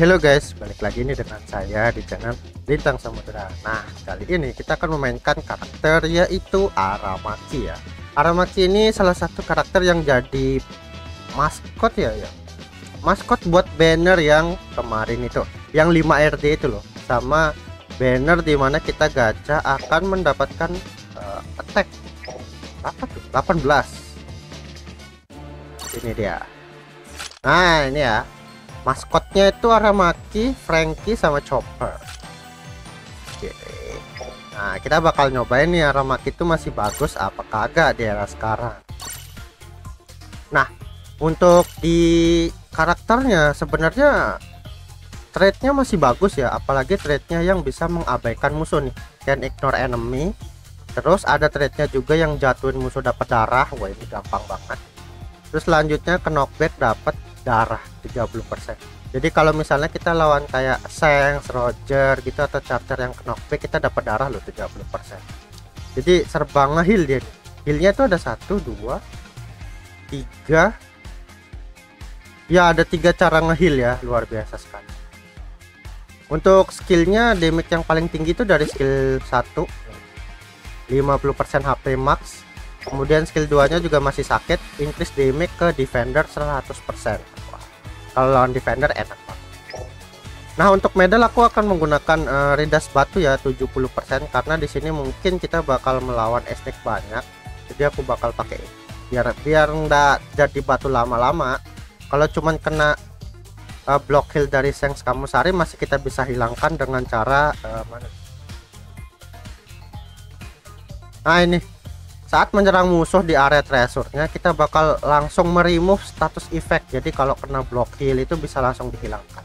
Hello guys, balik lagi nih dengan saya di channel Bintang Samudra. Nah, kali ini kita akan memainkan karakter yaitu Aramaki ya. Aramaki ini salah satu karakter yang jadi maskot ya ya. Maskot buat banner yang kemarin itu, yang 5 RD itu loh. Sama banner di mana kita gacha akan mendapatkan uh, attack apa tuh? 18. Ini dia. Nah, ini ya maskotnya itu Aramaki, Frankie sama Chopper. Oke. Nah, kita bakal nyobain nih Aramaki itu masih bagus apa kagak di era sekarang. Nah, untuk di karakternya sebenarnya trade-nya masih bagus ya, apalagi trade-nya yang bisa mengabaikan musuh nih. Can ignore enemy. Terus ada trade-nya juga yang jatuhin musuh dapat darah. Wah, ini gampang banget. Terus selanjutnya ke knockback dapat darah 30% jadi kalau misalnya kita lawan kayak Sengs, Roger gitu atau Charter yang knockback kita dapat darah loh 30% jadi serba ngehil dia healnya itu ada satu dua tiga. Ya ada tiga cara ngehil ya luar biasa sekali. Untuk skillnya damage yang paling tinggi itu dari skill 1 50% HP max kemudian skill 2 nya juga masih sakit increase damage ke defender 100% kalau lawan defender enak banget. Nah untuk medal aku akan menggunakan uh, rindas batu ya 70% karena di sini mungkin kita bakal melawan estek banyak jadi aku bakal pakai biar biar enggak jadi batu lama-lama. Kalau cuman kena uh, block heal dari Sengs kamu sari masih kita bisa hilangkan dengan cara uh, mana? Nah ini saat menyerang musuh di area treasure-nya kita bakal langsung meremove status effect. Jadi kalau kena block heal itu bisa langsung dihilangkan.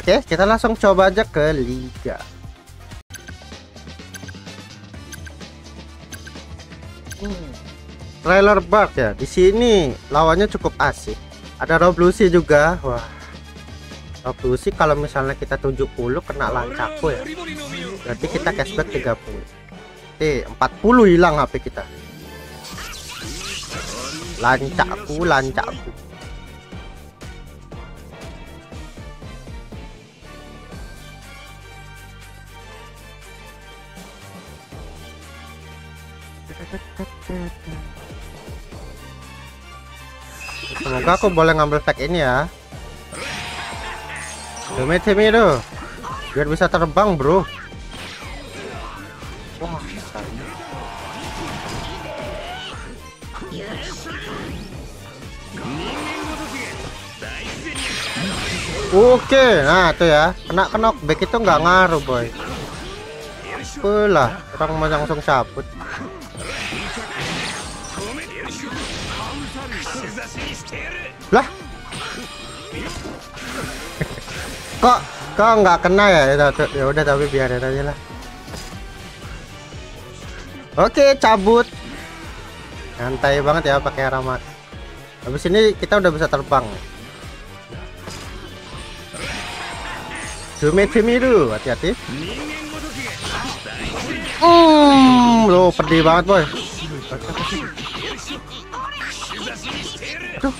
Oke kita langsung coba aja ke liga. Hmm. trailer bug ya di sini lawannya cukup asik. Ada Rob Lucy juga. Wah. Lucy kalau misalnya kita 70 kena lancaku ya. Berarti kita cashback 30 Eh 40 hilang HP kita. Lancakku Lancakku Semoga aku boleh ngambil tag ini ya. Demi tim itu Biar bisa terbang bro Oke, nah tuh ya, kena kena back itu nggak ngaruh boy. Pelah, orang mau langsung cabut. Lah, kok kok nggak kena ya? Ya, ya udah tapi biarin aja lah. Oke, cabut. Santai banget ya pakai ramat. Habis ini kita udah bisa terbang. Sumetsumi hati-hati. Hmm, lo pedih banget boy. Aduh. Uh,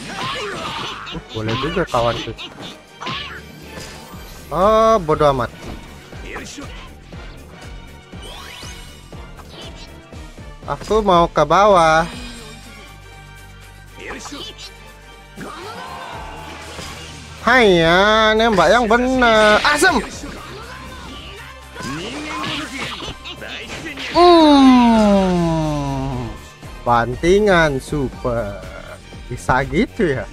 boleh juga kawan tuh. Oh, bodoh amat. Aku mau ke bawah. Hai ya, nembak yang benar. Asem. Hmm. Bantingan super. Bisa gitu ya.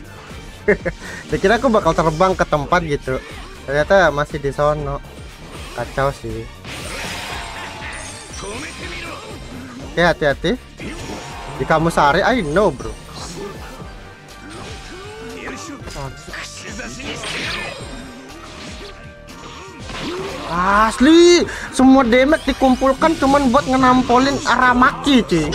Kira aku bakal terbang ke tempat gitu. Ternyata masih di sono. Kacau sih. Oke, hati-hati. Di kamu sehari, I know, bro. Asli, semua damage dikumpulkan cuman buat ngenampolin Aramaki, cuy.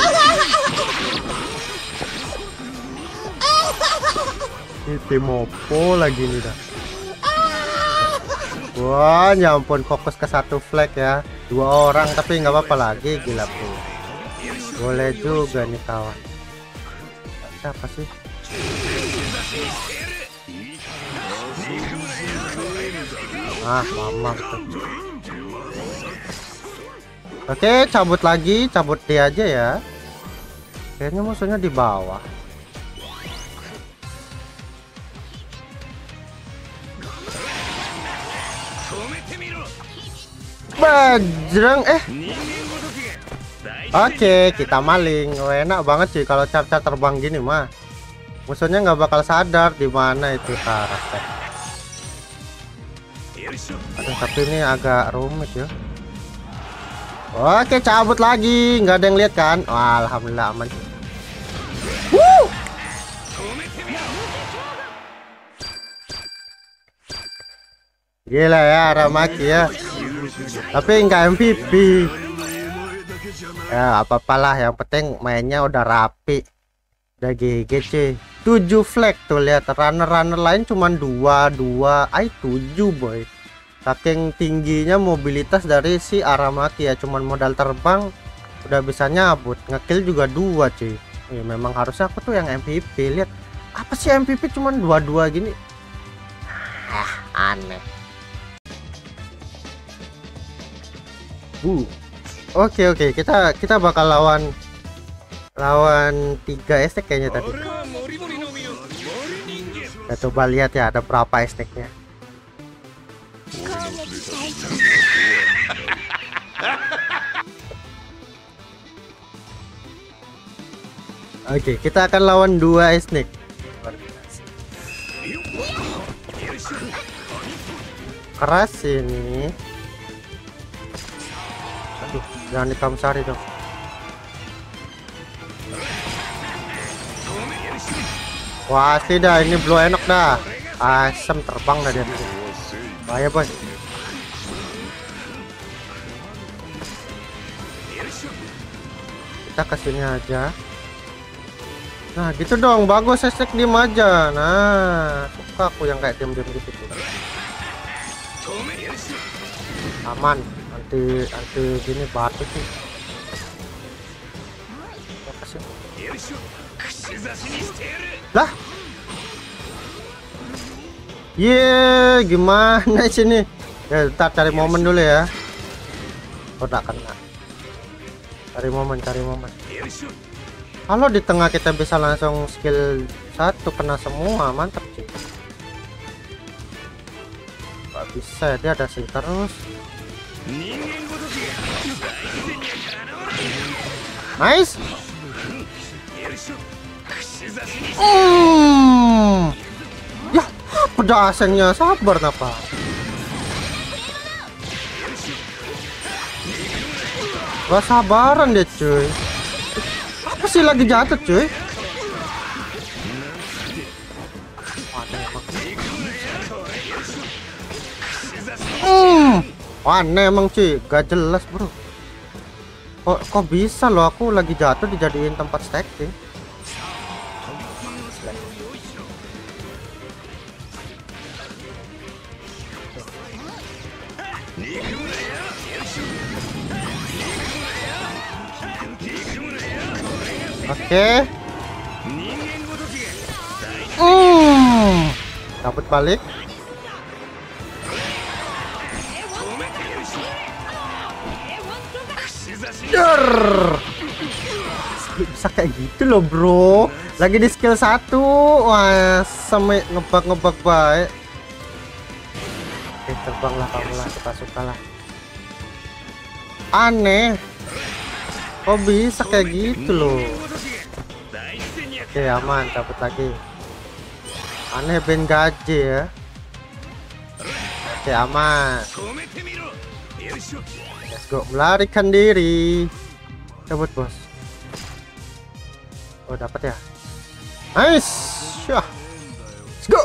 Ini mopo lagi nih dah. Wah, ya ampun fokus ke satu flag ya. Dua orang tapi nggak apa-apa lagi, gila tuh. Boleh juga nih kawan. Siapa sih? Ah mama oke cabut lagi cabut dia aja ya kayaknya musuhnya di bawah Bajrang eh Oke, kita maling. Oh, enak banget sih kalau cap-cap terbang gini mah. Musuhnya nggak bakal sadar di mana itu karakter. Aduh, tapi ini agak rumit ya. Oke, cabut lagi. Nggak ada yang lihat kan? Wah, alhamdulillah aman. Gila ya, Ramaki ya. Tapi nggak MVP ya apa-apalah yang penting mainnya udah rapi udah GG cuy 7 flag tuh lihat runner-runner lain cuma dua dua ay 7 boy saking tingginya mobilitas dari si Aramaki ya cuman modal terbang udah bisa nyabut. Ngekill juga dua cuy. Ya, memang harusnya aku tuh yang MVP lihat. Apa sih MVP cuman dua-dua gini? Ah aneh. Uh. Oke oke. Kita kita bakal lawan lawan tiga estek kayaknya tadi. Kita coba lihat ya ada berapa esteknya. Oke kita akan lawan dua estek. Keras ini. Jangan hitam sari dong. Wah, tidak ini blow enak dah. Asam terbang dah dia. Bahaya, Bos. Kita ke sini aja. Nah, gitu dong. Bagus, sesek diem aja. Nah, suka aku yang kayak diem-diem gitu. Aman anti anti gini batu sih lah ye gimana sini ya kita cari momen dulu ya oh tak kena cari momen cari momen kalau di tengah kita bisa langsung skill satu kena semua mantap sih Gak bisa dia ada sih terus Nice. Hmm. Ya, pedasnya sabar napa? Gak sabaran deh cuy. Apa sih lagi jatuh cuy? Hmm. Aneh emang cuy, gak jelas bro. Kok kok bisa loh aku lagi jatuh dijadiin tempat stacking. Oke. Okay. Hmm. Dapat balik. Der. Bisa kayak gitu loh, Bro. Lagi di skill satu, Wah, sampai ngebak-ngebak baik. Oke, terbanglah kamu lah, suka-suka lah. Aneh. Kok bisa kayak gitu loh? Oke, aman, dapat lagi. Aneh ben gaji ya. Oke, aman. Let's go. Melarikan diri. Cabut, bos. Oh, dapat ya. Nice. Let's go.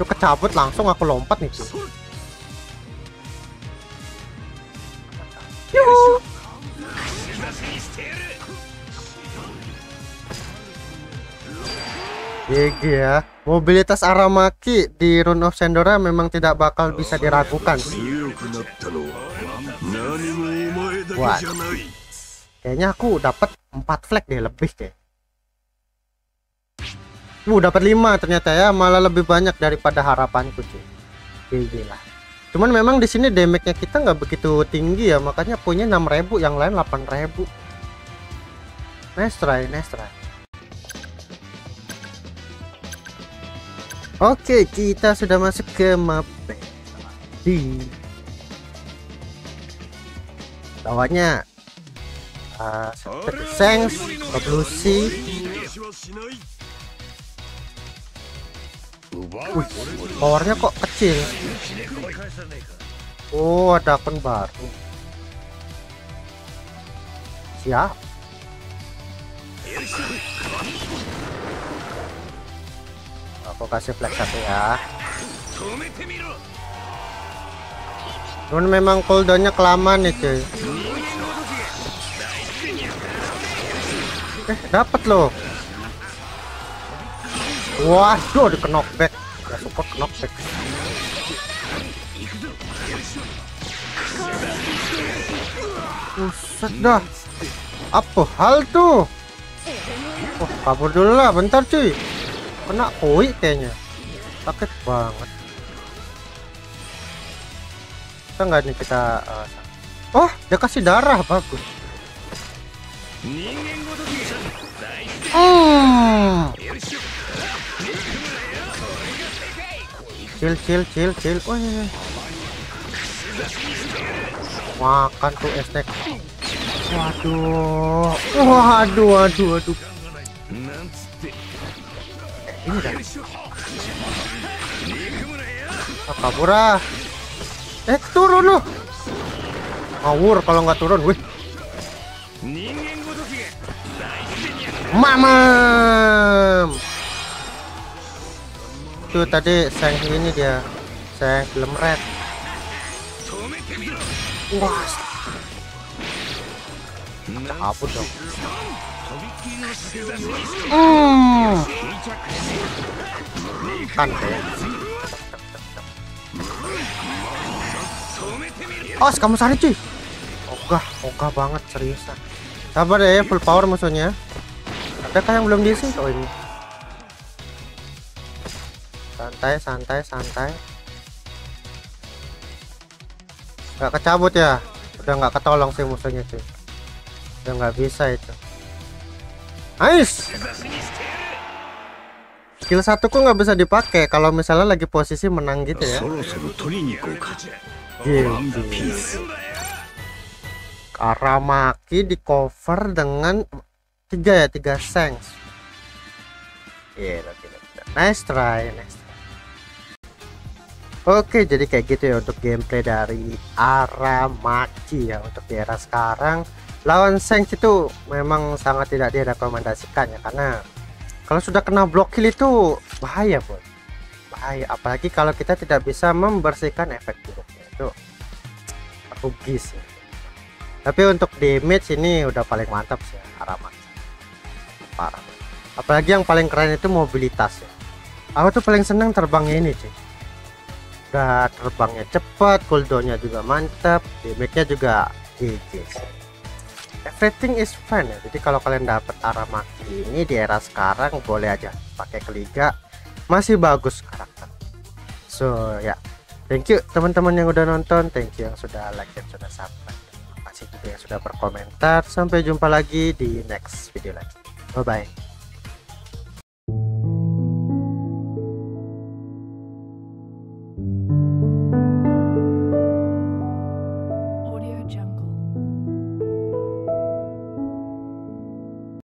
Itu kecabut langsung aku lompat nih, cuy. GG ya. Mobilitas Aramaki di Rune of Sendora memang tidak bakal bisa diragukan. Buat. Kayaknya aku dapat 4 flag deh lebih deh. Uh, dapat 5 ternyata ya, malah lebih banyak daripada harapanku cuy. GG lah. cuman memang di sini damage-nya kita nggak begitu tinggi ya makanya punya 6000 yang lain 8000 nice try nice try Oke, kita sudah masuk ke map di bawahnya. Uh, Sengs, Bablusi, Wih, powernya kok kecil? Oh ada akun baru. Siap Aku kasih flash satu ya Cuman memang cooldownnya kelamaan nih cuy Eh dapat loh Waduh, di knockback. Ya support knockback. Buset dah. Apa hal tuh? Wah, kabur dulu lah, bentar cuy. Kena koi kayaknya. Sakit banget. Kita nggak nih kita uh, Oh, dia kasih darah bagus. Hmm chill chill chill chill Wih. makan tuh estek waduh waduh waduh waduh oh, kabur ah? Eh turun lu! Ngawur kalau nggak turun wih. Mamam! Itu tadi sayang ini dia. Sayang film red wah kabut dong hmm. oh kamu sari cuy. Ogah ogah banget seriusan sabar ya full power musuhnya adakah yang belum diisi? Oh ini. Santai santai santai. Nggak kecabut ya? Udah nggak ketolong sih musuhnya cuy. Udah nggak bisa itu nice skill satu kok nggak bisa dipakai kalau misalnya lagi posisi menang gitu ya. Gitu. Aramaki di cover dengan tiga ya tiga sengs. Yeah, nice try nice Oke jadi kayak gitu ya untuk gameplay dari Aramaki ya untuk di era sekarang lawan Sengs itu memang sangat tidak direkomendasikan ya karena kalau sudah kena block kill itu bahaya pun bahaya apalagi kalau kita tidak bisa membersihkan efek buruknya itu. Rugi sih tapi untuk damage ini udah paling mantap sih Aramaki parah. Apalagi yang paling keren itu mobilitas ya. Aku tuh paling seneng terbangnya ini sih udah terbangnya cepat cooldownnya juga mantap damage-nya juga GG everything is fine ya. Jadi kalau kalian dapat Aramaki ini di era sekarang boleh aja pakai ke liga masih bagus karakter. So ya. Yeah. thank you teman-teman yang udah nonton. Thank you yang sudah like dan sudah subscribe. Terima kasih juga yang sudah berkomentar. Sampai jumpa lagi di next video lagi. Bye bye